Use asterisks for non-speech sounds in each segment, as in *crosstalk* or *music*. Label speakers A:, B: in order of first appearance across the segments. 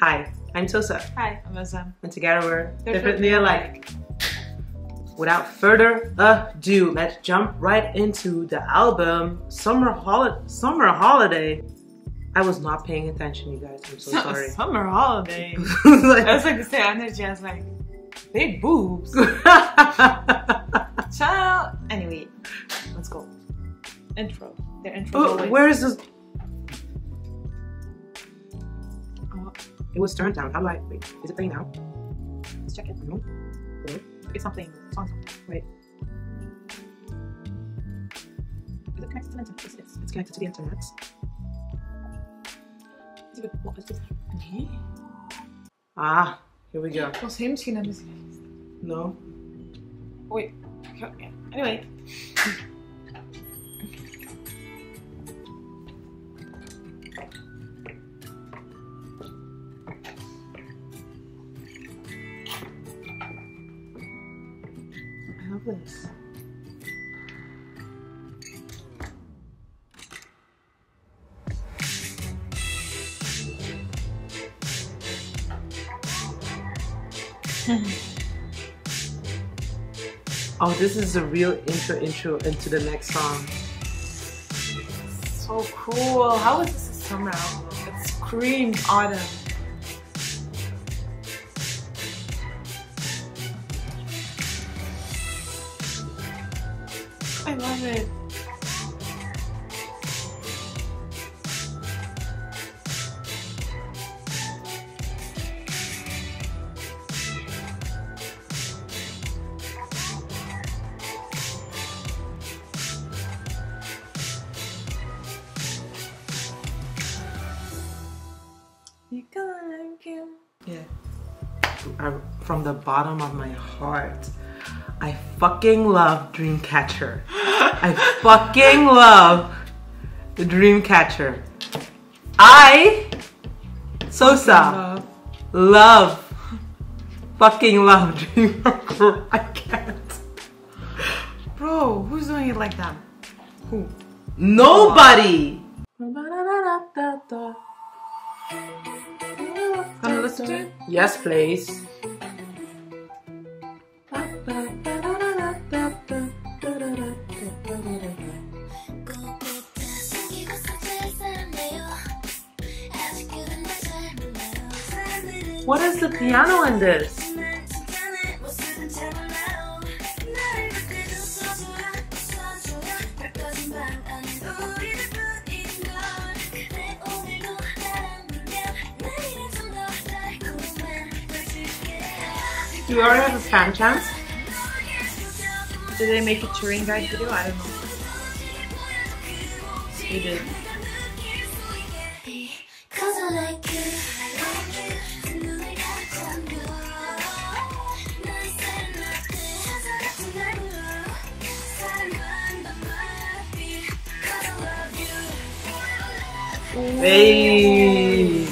A: Hi, I'm Esosa,
B: Hi, I'm Özlem.
A: and together we're
B: Differently
A: differently alike. Without further ado, let's jump right into the album Summer Holiday. Summer Holiday. I was not paying attention, you guys. I'm so sorry.
B: Summer holiday.
A: Like- *laughs*
B: I was like the same energy. I was like, big boobs. *laughs* Child. Anyway, let's go. Intro. Their intro.
A: Oh, where is this? It was turned down. How do I? Wait, is it playing now?
B: let's check it.
A: No.
B: It's something. It's on something.
A: Wait.
B: Is it connected to the internet? Yes, it is.
A: It's connected to the internet.
B: Is it- What is this?
A: Ah, here we go.
B: Was hem misschien.
A: No.
B: Wait. Anyway.
A: I *laughs* oh, this is a real intro intro into the next song.
B: So cool. How is this a summer album? It screams autumn. I love it. You.
A: Yeah. From the bottom of my heart, I fucking love Dreamcatcher. I fucking love the Dreamcatcher. I, Esosa,
B: Love.
A: love, fucking love Dreamcatcher. I can't.
B: Bro, who's doing it like that? Who?
A: Nobody.
B: Gonna listen to it?
A: Yes, please. Piano in this? Do you already have a fan chant?
B: Did they make a touring guide video? I don't know.
A: We did. Hey!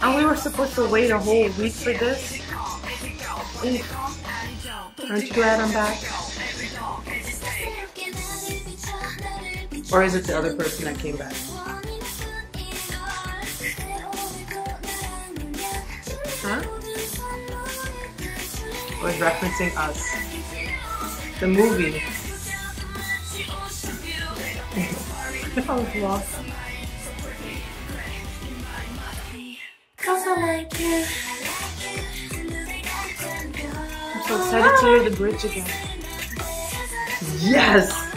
B: And we were supposed to wait a whole week for this?
A: Aren't you glad I'm back? Or is it the other person that came back? was referencing us. The movie. *laughs*
B: I was lost.
C: Cause I like you.
B: I'm so excited to hear the bridge again.
A: Yes!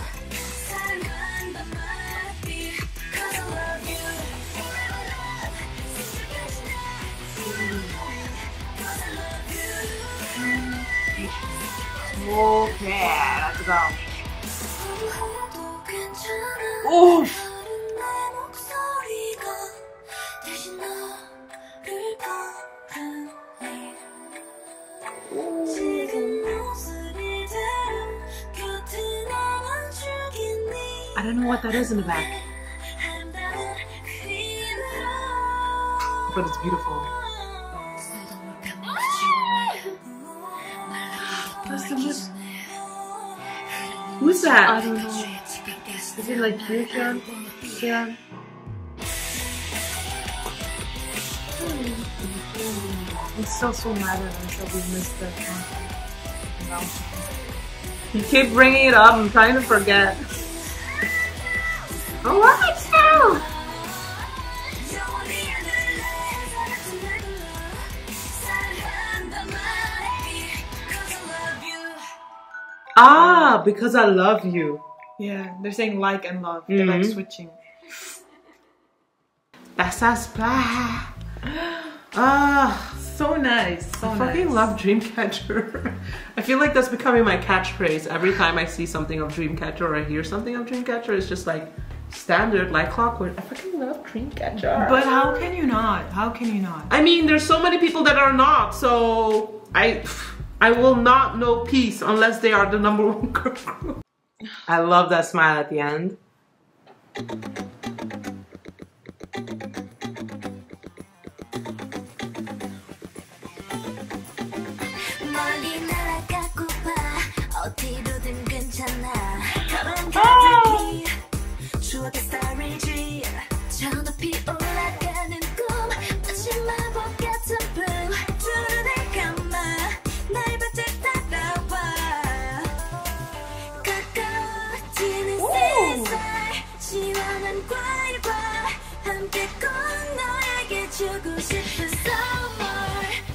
B: Okay, let's go.
C: 오!
B: I don't know what that is in the back,
A: But it's beautiful.
B: That's the most.
A: Who's that?
B: I don't know. Is it like Yoohyeon? Kian? I'm still so mad at us that we missed that one.
A: You keep bringing it up. I'm trying to forget. Oh, Ah, because I love you.
B: Yeah, they're saying like and love. They're like
A: Mhm.
B: switching.
A: That's a splat. Ah,
B: So nice. So
A: I fucking
B: nice.
A: love Dreamcatcher. I feel like that's becoming my catchphrase. Every time I see something of Dreamcatcher or I hear something of Dreamcatcher, it's just like standard, like clockwork. I fucking love Dreamcatcher.
B: But how can you not? How can you not?
A: I mean, there's so many people that are not, so I I will not know peace unless they are the number one *laughs* girl group. I love that smile at the end.
C: Oh! 멀 시원한 과일과 함께 꼭 너에게 주고 싶은 선물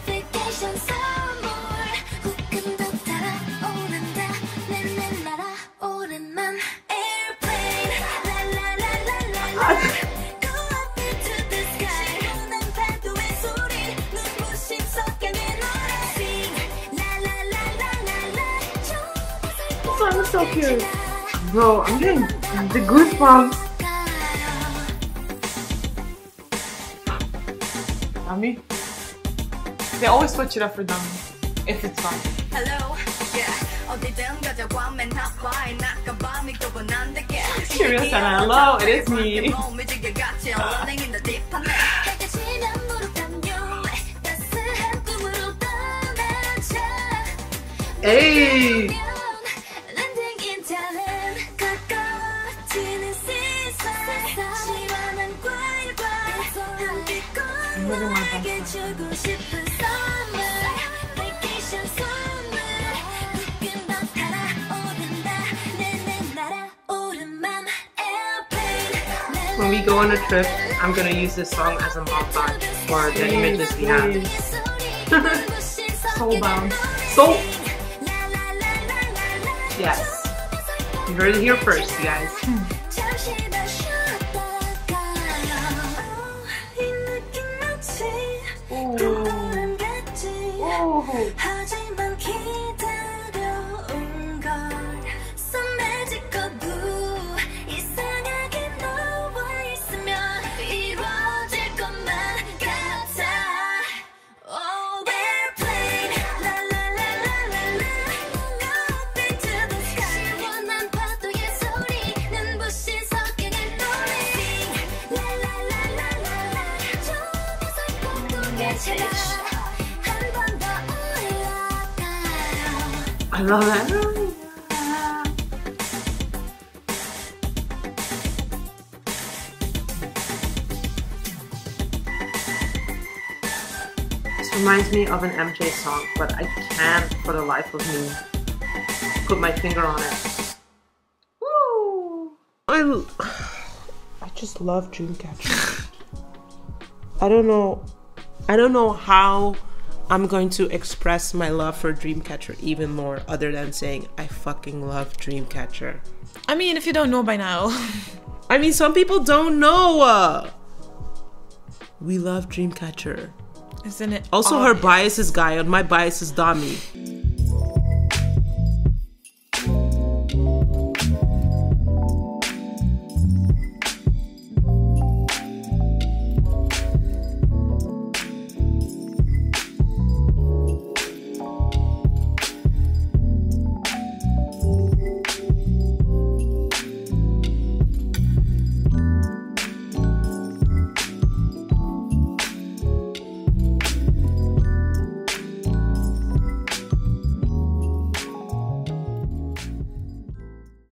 C: Vacation 선물 후끈도 달아오른다 내내 날아오르만 Airplane 라라라라라 Go up into the sky 시원
B: dummy. They always switch it up for them If it's fun.
C: Hello. Yeah. *laughs*
B: Curious and hello, it is me.
A: hey!
C: 아오르만 Airplane
A: When we go on a trip, I'm gonna use this song as a montage for the *laughs* images we have.
B: Soulbound.
A: So, yes. You heard it here first, you guys.
C: 오.
A: 오. Love that. This reminds me of an MJ song, but I can't for the life of me put my finger on it. Woo! I, I just love Dreamcatcher. *laughs* I don't know. I don't know how I'm going to express my love for Dreamcatcher even more other than saying I fucking love Dreamcatcher.
B: I mean, if you don't know by now.
A: I mean, some people don't know. Uh, we love Dreamcatcher.
B: Isn't it?
A: Also, her bias is Guy, and My bias is Dami.